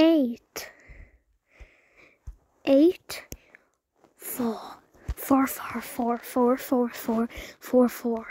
Eight, eight, four, four, four, four, four, four, four, four.